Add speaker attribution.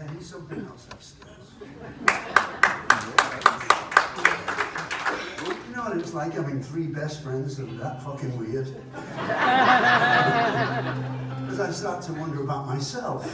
Speaker 1: Yeah, he's something else upstairs. you know what it's like having three best friends that are that fucking weird? Because I start to wonder about myself.